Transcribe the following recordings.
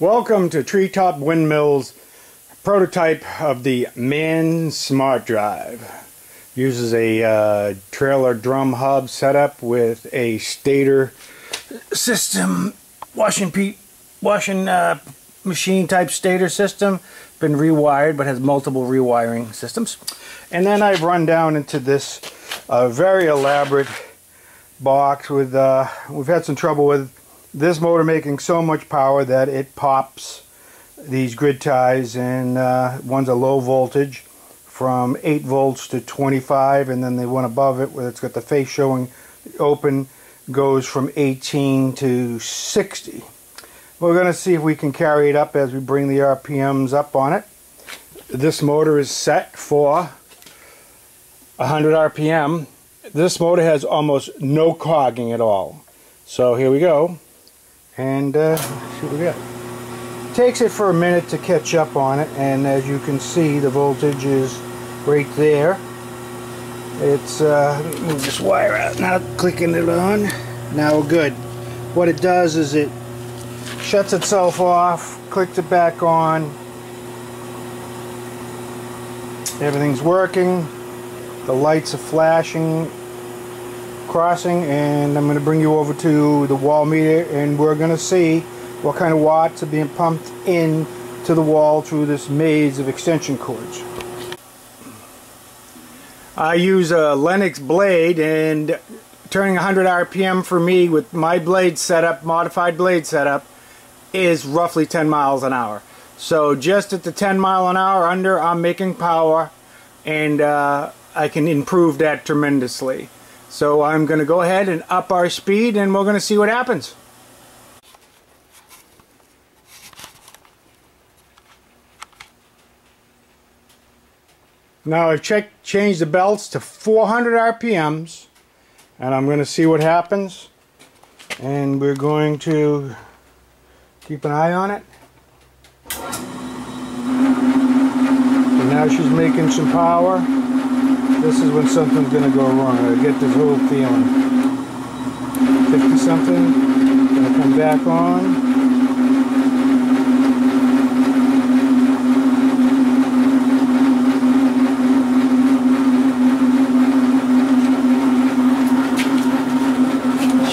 Welcome to Treetop Windmills prototype of the Mann Smart Drive. Uses a uh, trailer drum hub setup with a stator system, washing pe washing uh, machine type stator system. Been rewired but has multiple rewiring systems. And then I've run down into this uh, very elaborate box with, uh, we've had some trouble with this motor making so much power that it pops these grid ties and uh, one's a low voltage from 8 volts to 25 and then the one above it where it's got the face showing open goes from 18 to 60 we're going to see if we can carry it up as we bring the RPMs up on it. This motor is set for 100 RPM this motor has almost no cogging at all. So here we go and uh, see what we got. Takes it for a minute to catch up on it, and as you can see, the voltage is right there. It's uh, move this wire out now, clicking it on. Now we're good. What it does is it shuts itself off, clicks it back on. Everything's working. The lights are flashing crossing and I'm going to bring you over to the wall meter and we're going to see what kind of watts are being pumped in to the wall through this maze of extension cords. I use a Lennox blade and turning 100 RPM for me with my blade setup, modified blade setup, is roughly 10 miles an hour. So just at the 10 mile an hour under, I'm making power and uh, I can improve that tremendously. So I'm going to go ahead and up our speed and we're going to see what happens. Now I've checked, changed the belts to 400 RPMs and I'm going to see what happens and we're going to keep an eye on it. Now she's making some power. This is when something's gonna go wrong. I get this whole feeling. 50 something, gonna come back on.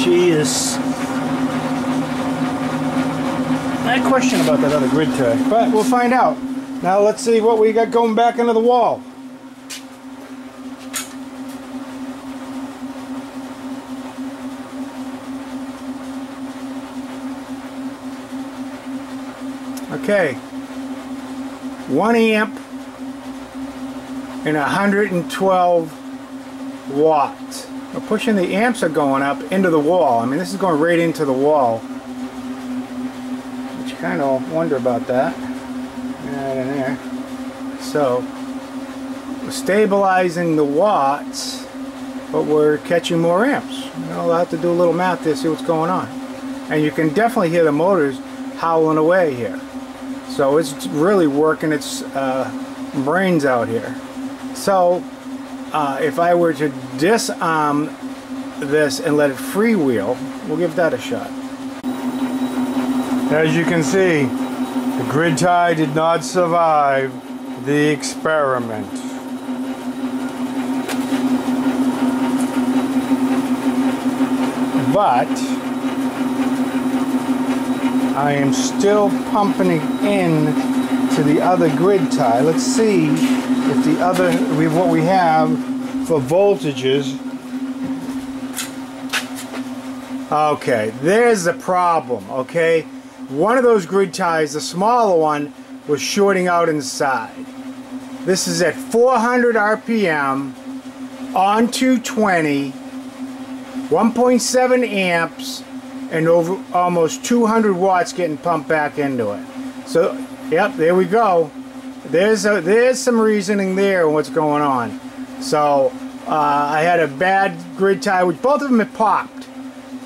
Is. I question about that other grid tie, but we'll find out. Now let's see what we got going back into the wall. Okay. 1 amp and 112 watts. We're pushing the amps are going up into the wall. I mean, this is going right into the wall. Which you kind of wonder about that. Right in there. So, we're stabilizing the watts, but we're catching more amps. You know, I'll have to do a little math to see what's going on. And you can definitely hear the motors howling away here. So it's really working its uh, brains out here. So uh, if I were to disarm this and let it freewheel, we'll give that a shot. As you can see, the grid tie did not survive the experiment. But I am still pumping it in to the other grid tie. Let's see if the other, what we have for voltages. Okay, there's the problem, okay? One of those grid ties, the smaller one, was shorting out inside. This is at 400 RPM on 220, 1.7 amps, and over almost 200 watts getting pumped back into it. So, yep, there we go. There's a, there's some reasoning there what's going on. So, uh, I had a bad grid tie, which both of them had popped,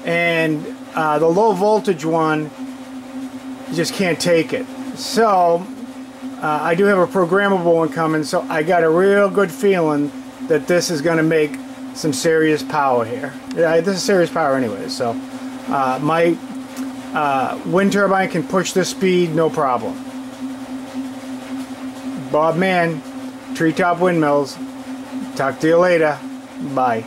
and uh, the low voltage one just can't take it. So, uh, I do have a programmable one coming, so I got a real good feeling that this is going to make some serious power here. Yeah, this is serious power anyway, so. Uh, my uh, wind turbine can push this speed, no problem. Bob Mann, Treetop Windmills. Talk to you later. Bye.